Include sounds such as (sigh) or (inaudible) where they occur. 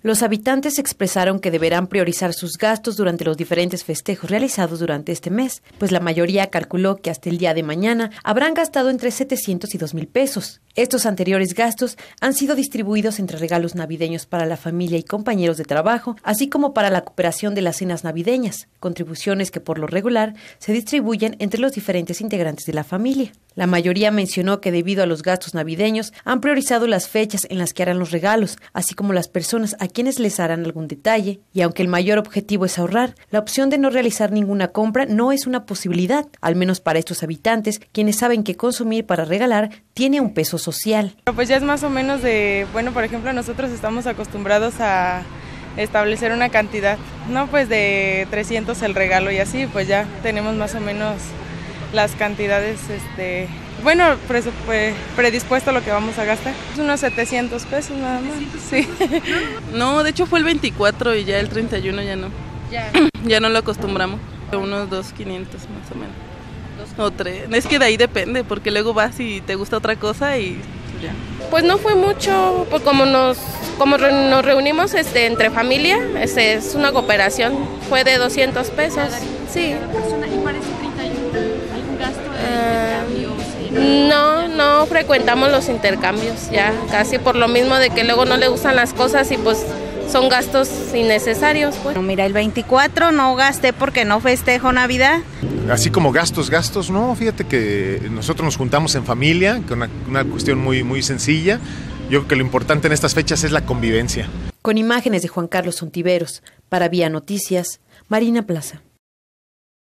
Los habitantes expresaron que deberán priorizar sus gastos durante los diferentes festejos realizados durante este mes, pues la mayoría calculó que hasta el día de mañana habrán gastado entre 700 y 2 mil pesos. Estos anteriores gastos han sido distribuidos entre regalos navideños para la familia y compañeros de trabajo, así como para la cooperación de las cenas navideñas, contribuciones que por lo regular se distribuyen entre los diferentes integrantes de la familia. La mayoría mencionó que debido a los gastos navideños han priorizado las fechas en las que harán los regalos, así como las personas a quienes les harán algún detalle, y aunque el mayor objetivo es ahorrar, la opción de no realizar ninguna compra no es una posibilidad, al menos para estos habitantes, quienes saben que consumir para regalar tiene un peso social. Pues ya es más o menos de, bueno, por ejemplo, nosotros estamos acostumbrados a establecer una cantidad, ¿no? Pues de 300 el regalo y así, pues ya tenemos más o menos las cantidades, este, bueno, predispuesto a lo que vamos a gastar. Es unos 700 pesos nada más. Sí. (laughs) No, de hecho fue el 24 y ya el 31 ya no. Ya. (clears throat) ya no lo acostumbramos. Unos 2, 500 más o menos. O tres. Es que de ahí depende, porque luego vas y te gusta otra cosa y ya. Pues no fue mucho, pues como nos como nos reunimos este, entre familia, este, es una cooperación, fue de 200 pesos. Sí. No, no frecuentamos los intercambios ya, casi por lo mismo de que luego no le gustan las cosas y pues son gastos innecesarios. Pues. mira, el 24 no gasté porque no festejo Navidad. Así como gastos, gastos, no, fíjate que nosotros nos juntamos en familia, que una, una cuestión muy, muy sencilla. Yo creo que lo importante en estas fechas es la convivencia. Con imágenes de Juan Carlos Ontiveros, para Vía Noticias, Marina Plaza.